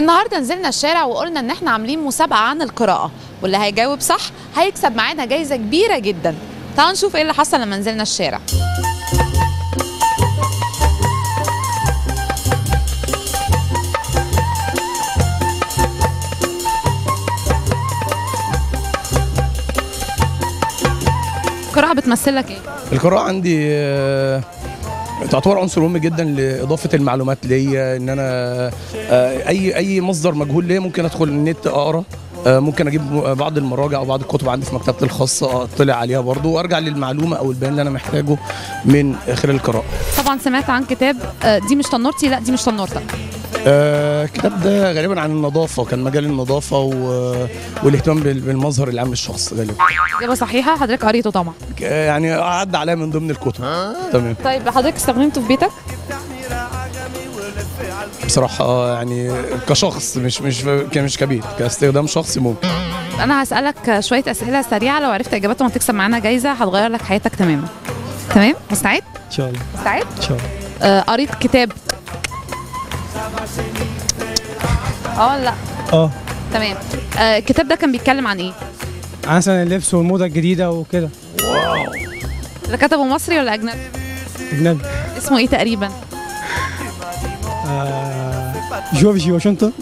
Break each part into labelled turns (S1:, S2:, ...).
S1: النهارده نزلنا الشارع وقلنا إن إحنا عاملين مسابقة عن القراءة واللي هيجاوب صح هيكسب معانا جايزة كبيرة جدا. تعالوا نشوف إيه اللي حصل لما نزلنا الشارع. القراءة بتمثل لك إيه؟
S2: القراءة عندي آه، تعتبر عنصر مهم جدا لإضافة المعلومات ليا إن أنا آه، أي أي مصدر مجهول ليا ممكن أدخل النت أقرأ آه، ممكن أجيب م- بعض المراجع أو بعض الكتب عندي في مكتبتي الخاصة أطلع عليها برضو وأرجع للمعلومة أو البيان اللي أنا محتاجه من خلال القراءة.
S1: طبعا سمعت عن كتاب آه، دي مش تنورتي لا دي مش تنورتك
S2: آه، الكتاب ده غالبا عن النظافة كان مجال النظافة و- والاهتمام بال- بالمظهر العام للشخص غالبا.
S1: إجابة صحيحة حضرتك قريته طبعا.
S2: آه، يعني عدى عليا من ضمن الكتب. تمام.
S1: طيب حضرتك استخدمته في بيتك؟
S2: بصراحة آه، يعني كشخص مش مش مش كبير كاستخدام شخصي ممكن.
S1: أنا هسألك شوية أسئلة سريعة لو عرفت اجاباتهم هتكسب معانا جايزة هتغير لك حياتك تماما. تمام؟ مستعد؟
S3: إن شاء الله.
S1: مستعد؟
S3: إن شاء الله.
S1: آه قريت كتاب آه لا؟
S3: آه.
S1: تمام. آه الكتاب ده كان بيتكلم عن إيه؟
S3: عن مثلا اللبس والموضة الجديدة وكده.
S1: اللي كتبه مصري ولا أجنبي؟
S3: أجنبي.
S1: اسمه إيه تقريبا؟
S3: آه جورج واشنطن.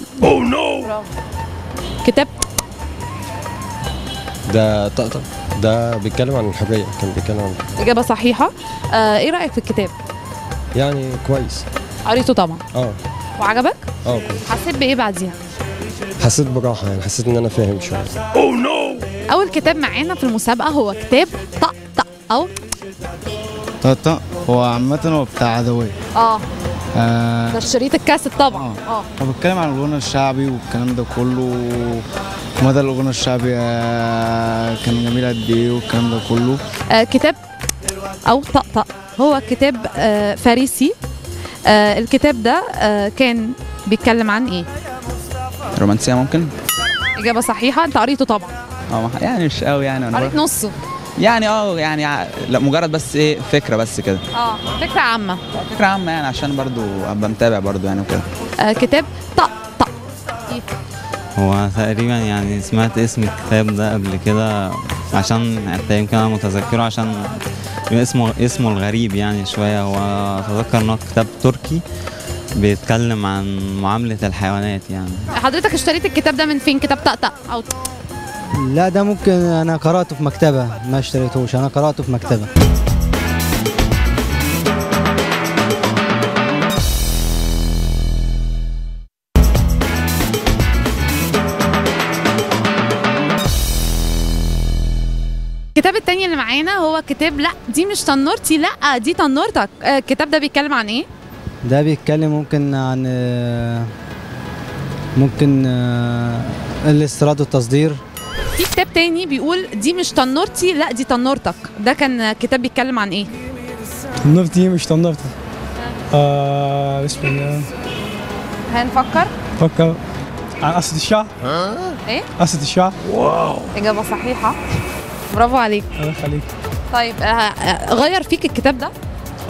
S1: كتاب؟
S4: ده طقطق ده بيتكلم عن الحرية كان بيتكلم عن
S1: إجابة صحيحة. آه إيه رأيك في الكتاب؟
S4: يعني كويس.
S1: قريته طبعا.
S4: آه.
S1: وعجبك؟
S4: آه
S1: حسيت بإيه بعديها
S4: حسيت براحة يعني حسيت إن أنا فاهم شوية.
S1: أول كتاب معانا في المسابقة هو كتاب طق طق أو
S5: طقطق هو عامة هو بتاع عدوية.
S1: آه.
S5: آه.
S1: ده شريط الكاسيت طبعا. آه.
S5: هو بيتكلم عن الغنى الشعبي والكلام ده كله. ومدى الغنى الشعبي آه كان جميل قد إيه والكلام ده كله.
S1: آه كتاب أو طقطق هو كتاب آه فارسي. آه الكتاب ده آه كان بيتكلم عن إيه؟
S6: رومانسية ممكن؟
S1: إجابة صحيحة أنت قريته طبعا.
S6: آه يعني مش قوي يعني أنا
S1: قريت نصه.
S6: يعني آه يعني لا مجرد بس إيه فكرة بس كده.
S1: آه فكرة عامة.
S6: فكرة عامة يعني عشان برضو أبقى متابع برضو يعني وكده.
S1: آه كتاب طق طق.
S7: هو تقريبا يعني سمعت اسم الكتاب ده قبل كده عشان حتى يمكن أنا متذكره عشان اسمه اسمه الغريب يعني شوية. هو أتذكر انه كتاب تركي بيتكلم عن معاملة الحيوانات يعني.
S1: حضرتك اشتريت الكتاب ده من فين؟ كتاب طقطق أو
S8: لا ده ممكن أنا قرأته في مكتبة. ما اشتريتهوش أنا قرأته في
S1: مكتبة. معانا هو كتاب لا دي مش تنورتي لا دي تنورتك آه الكتاب ده بيتكلم عن إيه؟
S8: ده بيتكلم ممكن عن آه، ممكن آه، الاستيراد والتصدير.
S1: في كتاب تاني بيقول دي مش تنورتي لا دي تنورتك ده كان كتاب بيتكلم عن إيه؟
S3: تنورتي مش تنورتي آه. بسم الله.
S1: هنفكر.
S3: فكر. عن قصة الشعر.
S1: إيه؟
S3: قصة الشعر.
S1: إجابة صحيحة. برافو عليك.
S3: الله يخليك.
S1: طيب آه، آه، غير فيك الكتاب ده؟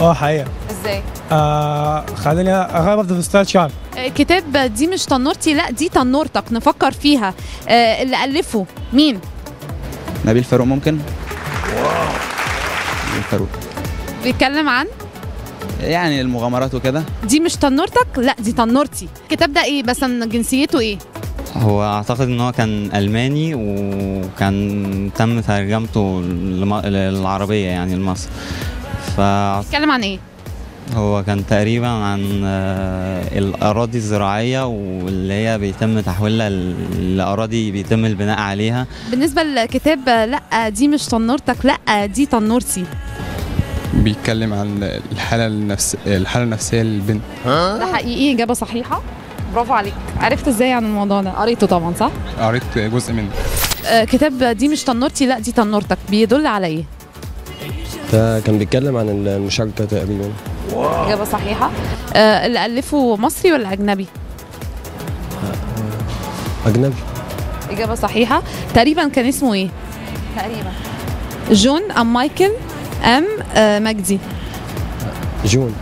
S3: آه حقيقة.
S1: إزاي؟
S3: آه خليني أغير برضه في ستايل شعر
S1: آه، كتاب دي مش تنورتي لا دي تنورتك نفكر فيها. آه، اللي ألفه. مين؟
S6: نبيل فاروق ممكن؟ نبيل فاروق.
S1: بيتكلم عن؟
S6: يعني المغامرات وكده.
S1: دي مش تنورتك لا دي تنورتي الكتاب ده إيه؟ بس إن جنسيته إيه؟
S7: هو أعتقد إن هو كان ألماني وكان تم ترجمته للعربية يعني لمصر. فهو
S1: بيتكلم عن إيه؟
S7: كان تقريبا عن آه، الأراضي الزراعية واللي هي بيتم تحويلها لأراضي بيتم البناء عليها.
S1: بالنسبة للكتاب آه، لأ دي مش تنورتك لأ دي تنورتي.
S9: بيتكلم عن الحالة النفس الحالة النفسية للبنت.
S1: ده حقيقي إجابة صحيحة. برافو عليك. عرفت إزاي عن الموضوع ده؟ قريته طبعا صح؟
S9: قريت جزء منه.
S1: آه كتاب دي مش تنورتي لا دي تنورتك بيدل على إيه؟
S4: ده كان بيتكلم عن المشاركة تقريبا.
S1: إجابة صحيحة. آه اللي ألفه مصري ولا أجنبي؟
S4: أجنبي.
S1: إجابة صحيحة. تقريبا كان اسمه إيه؟ تقريبا. جون أم مايكل أم آه مجدي.
S4: جون.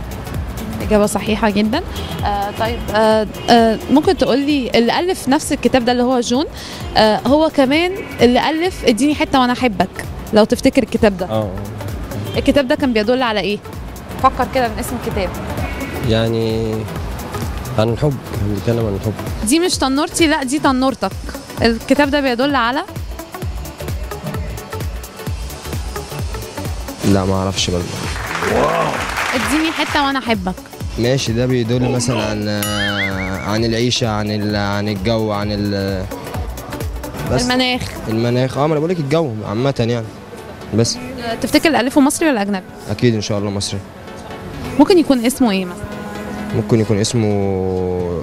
S1: إجابة صحيحة جدا. آه طيب آه آه ممكن تقول لي اللي ألف نفس الكتاب ده اللي هو جون آه هو كمان اللي ألف اديني حتة وأنا أحبك لو تفتكر الكتاب ده.
S4: آه.
S1: الكتاب ده كان بيدل على إيه؟ فكر كده من اسم الكتاب.
S4: يعني عن الحب كان بيتكلم عن الحب.
S1: دي مش تنورتي لا دي تنورتك. الكتاب ده بيدل على؟
S4: لا ما أعرفش برضه.
S1: اديني حتة وأنا أحبك.
S4: ماشي ده بيدل مثلا عن عن العيشة عن. عن الجو عن ال... بس
S1: المناخ
S4: المناخ آه ما أنا بقول لك الجو عامة يعني بس
S1: آه، تفتكر اللي ألفه مصري ولا أجنبي؟
S4: أكيد إن شاء الله مصري
S1: ممكن يكون اسمه إيه مثلا؟
S4: ممكن يكون اسمه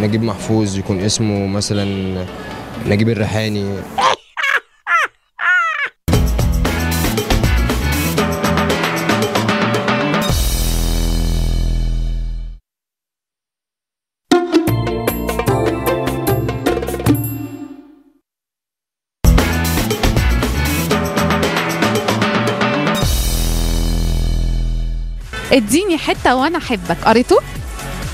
S4: نجيب محفوظ يكون اسمه مثلا نجيب الريحاني
S1: اديني حتة وأنا أحبك. قريته؟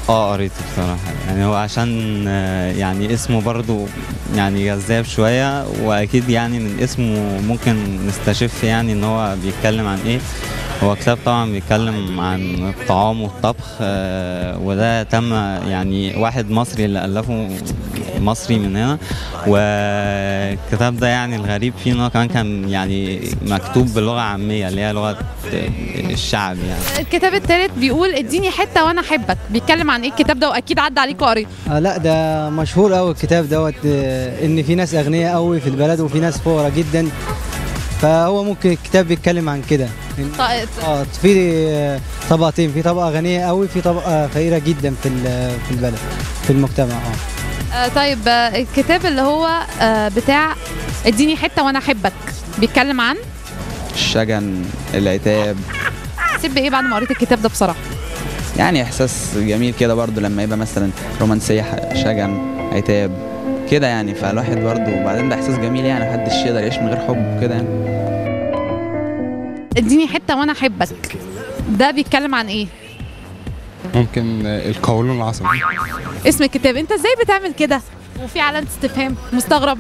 S7: آه قريته بصراحة. يعني هو عشان آه، يعني اسمه برضو يعني جذاب شوية وأكيد يعني من اسمه ممكن نستشف يعني إن هو بيتكلم عن إيه. هو كتاب طبعا بيتكلم عن الطعام والطبخ آه، وده تم يعني واحد مصري اللي ألفه مصري من هنا. والكتاب ده يعني الغريب فيه إن هو كمان كان يعني مكتوب بلغة عامية اللي هي لغة الشعب يعني.
S1: الكتاب التالت بيقول اديني حتة وأنا أحبك. بيتكلم عن إيه الكتاب ده؟ وأكيد عدى عليك وقريته
S8: آه لا ده مشهور قوي الكتاب دوت آه، إن في ناس أغنياء قوي في البلد وفي ناس فقراء جدا. فهو ممكن الكتاب بيتكلم عن كده. إن-
S1: ط-
S8: آه في آه، طبقتين في طبقة غنية قوي في طبقة فقيرة جدا في ال- في البلد في المجتمع آه.
S1: آه طيب آه الكتاب اللي هو آه بتاع اديني حتة وأنا أحبك. بيتكلم عن؟
S6: الشجن العتاب.
S1: سيب إيه بعد ما قريت الكتاب ده بصراحة.
S6: يعني احساس جميل كده برضو لما يبقى مثلا رومانسية شجن عتاب كده يعني. فالواحد برضو وبعدين ده احساس جميل يعني محدش يقدر يعيش من غير حب كده يعني.
S1: اديني حتة وأنا أحبك. ده بيتكلم عن إيه؟
S9: ممكن القولون العصبي
S1: اسم الكتاب. أنت إزاي بتعمل كده؟ وفي علامة استفهام مستغرب.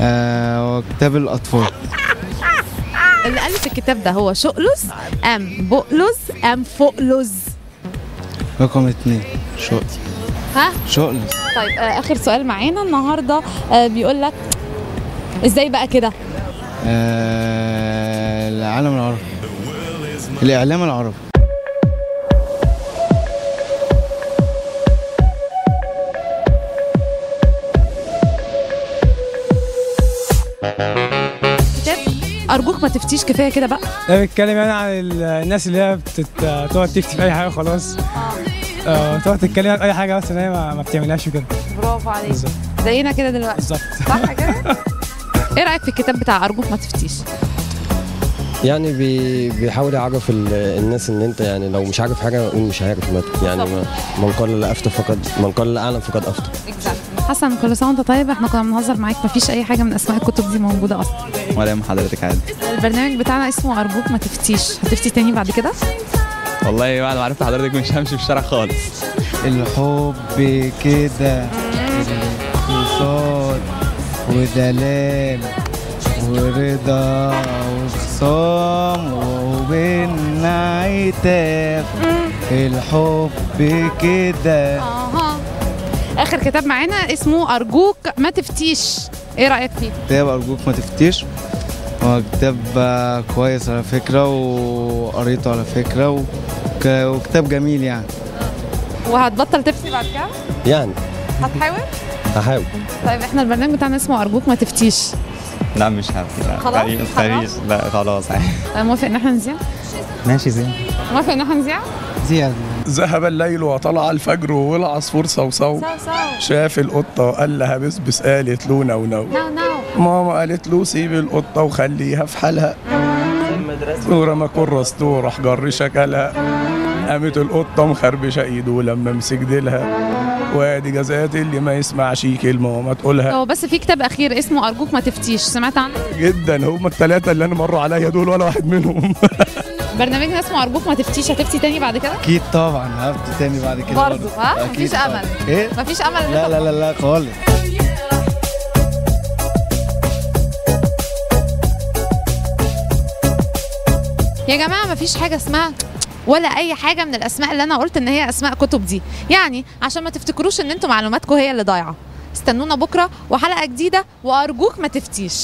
S5: آه هو كتاب الأطفال.
S1: اللي ألف الكتاب ده هو شقلز أم بقلز أم فقلز
S5: رقم اتنين شقل
S1: ها؟
S5: شقل
S1: طيب آه آخر سؤال معانا النهاردة. آه بيقول لك إزاي بقى كده؟
S5: آه العالم العربي. الإعلام العربي.
S1: أرجوك ما تفتيش كفاية كده بقى.
S3: ده بيتكلم يعني عن ال- الناس اللي هي بتت- تقعد تكتب أي حاجة خلاص آه، تقعد تتكلم عن أي حاجة بس إن هي ما, ما بتعملهاش وكده.
S1: برافو عليك.
S3: بالظبط.
S1: زينا كده دلوقتي.
S3: بالظبط.
S1: صح كده؟ إيه رأيك في الكتاب بتاع أرجوك ما تفتيش؟
S4: يعني بي بيحاول يعرف ال- الناس إن أنت يعني لو مش عارف حاجة قول مش عارف ما يعني ما من قال لا افتى فقد من قال لا اعلم فقد افتى
S1: حسن كل سنة وانت طيب إحنا كنا بنهزر معاك مفيش أي حاجة من اسماء الكتب دي موجودة أصلا.
S6: ولا يهم حضرتك عادي.
S1: البرنامج بتاعنا اسمه أرجوك ما تفتيش. هتفتي تاني بعد كده؟
S6: والله بعد ما عرفت حضرتك مش همشي في الشارع خالص.
S5: الحب كده اقتصاد ودلال ورضا وخصام وبينا عتاب. الحب كده.
S1: أها آخر كتاب معانا اسمه أرجوك ما تفتيش. إيه رأيك فيه؟
S5: كتاب أرجوك ما تفتيش. هو كتاب كويس على فكرة وقريته على فكرة وك- وكتاب جميل يعني.
S1: وهتبطل تفتي بعد كده؟
S4: يعني.
S1: هتحاول؟
S4: هحاول.
S1: طيب إحنا البرنامج بتاعنا اسمه أرجوك ما تفتيش.
S7: لا مش هفتي. لا
S1: خلاص؟
S7: خليش لا خلاص.
S1: موافق إن إحنا نذيع
S7: ماشي زين.
S1: موافق إن إحنا نذيع
S8: زياد
S2: ذهب الليل وطلع الفجر والعصفور صوصو شاف القطة قال لها بسبس قالت له
S1: no no
S2: ماما قالت له سيب القطة وخليها في حالها. ورمى كرسته وراح جر شكلها. قامت القطة مخربشة ايده لما مسك ديلها. وادي جزات اللي ما يسمعش كلمة وما تقولها.
S1: هو بس في كتاب أخير اسمه أرجوك ما تفتيش سمعت عنه؟
S2: جدا هم الثلاثة اللي أنا مروا عليا دول ولا واحد منهم.
S1: برنامجنا اسمه أرجوك ما تفتيش هتفتي تاني بعد كده؟
S5: أكيد طبعا هفتي تاني بعد كده
S1: برضه ها؟ مفيش. أمل.
S5: إيه؟
S1: مفيش أمل
S5: لا لا لا لا خالص.
S1: يا جماعة مفيش حاجة اسمها ولا أي حاجة من الأسماء اللي أنا قلت إن هي أسماء كتب دي. يعني عشان ما تفتكروش إن أنتوا معلوماتكم هي اللي ضايعة. استنونا بكرة وحلقة جديدة وأرجوك ما تفتيش.